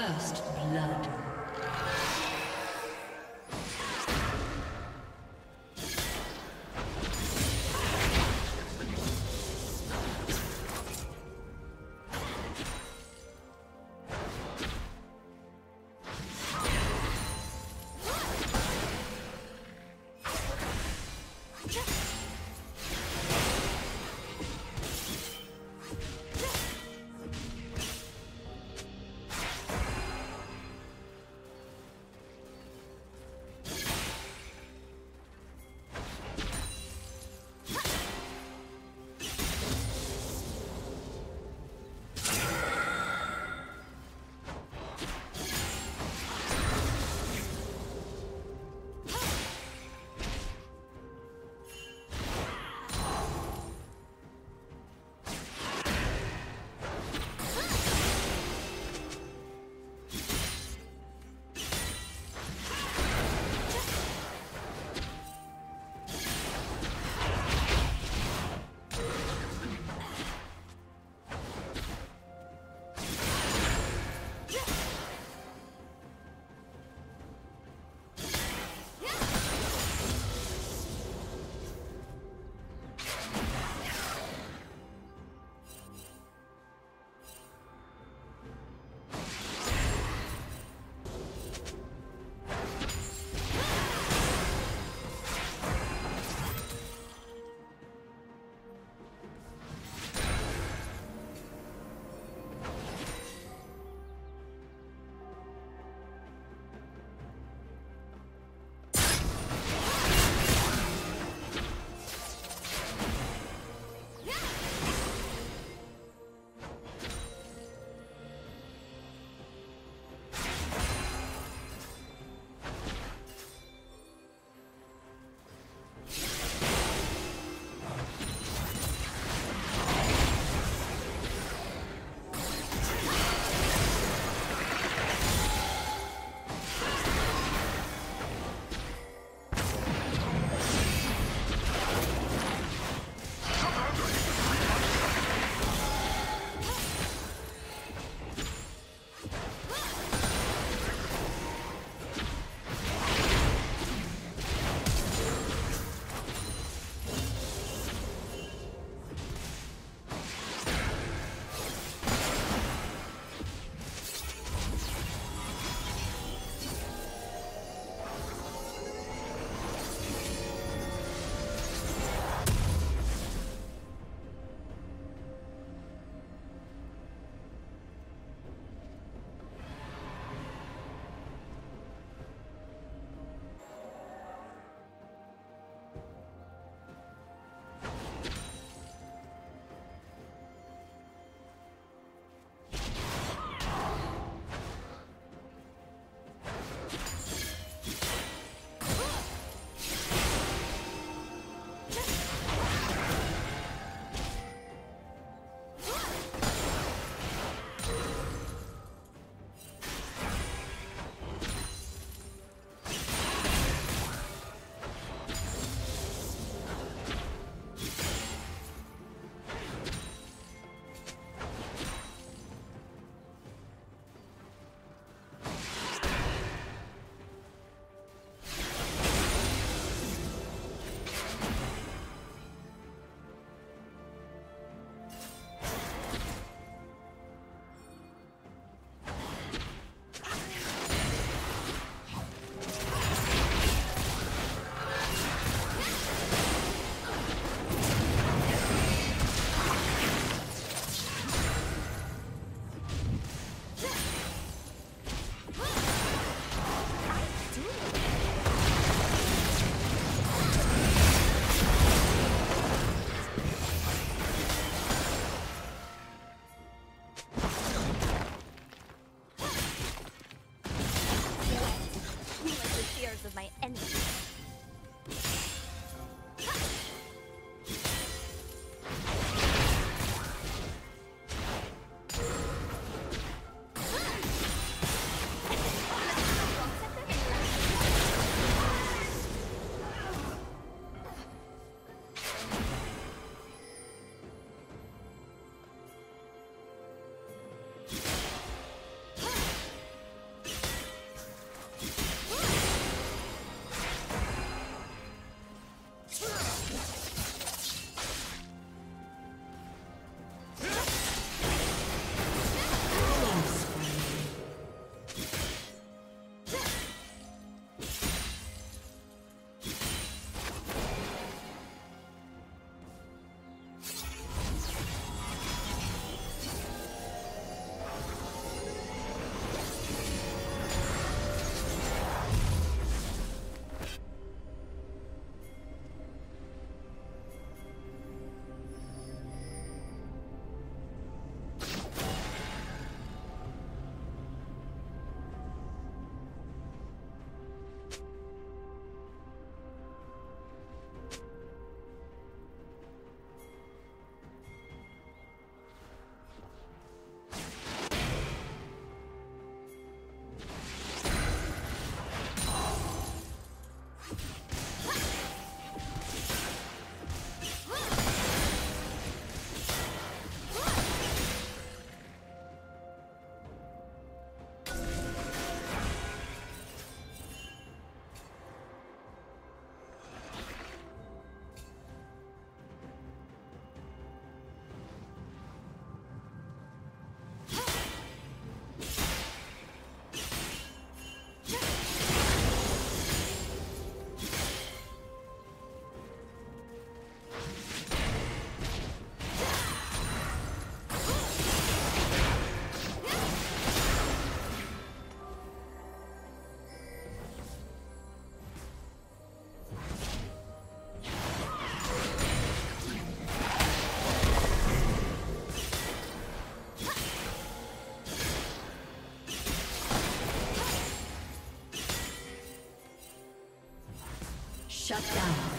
First blood. Shut down.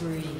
Killing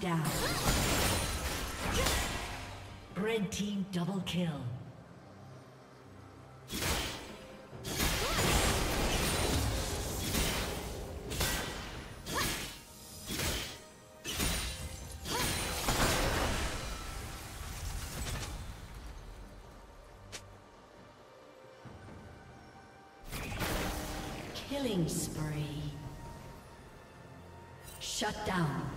Down. Red team double kill. Killing spree. Shut down.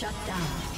Destroyed.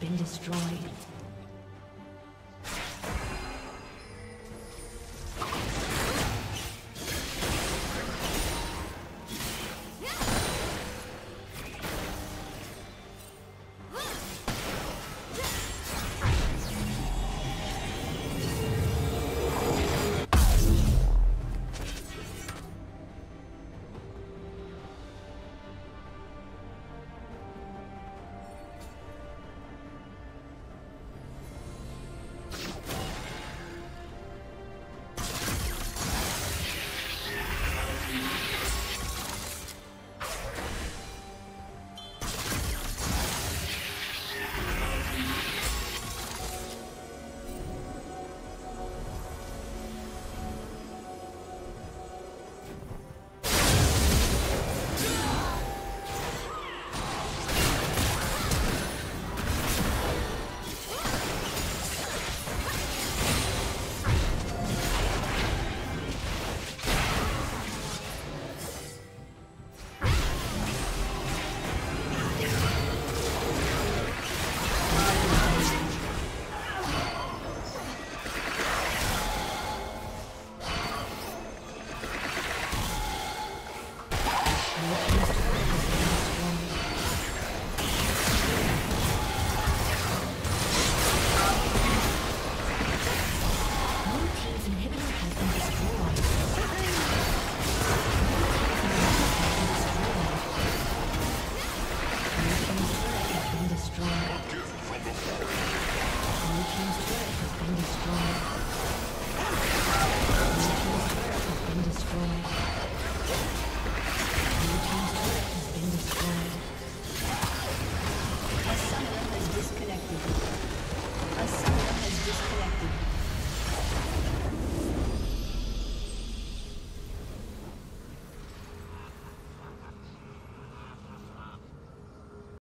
Been destroyed.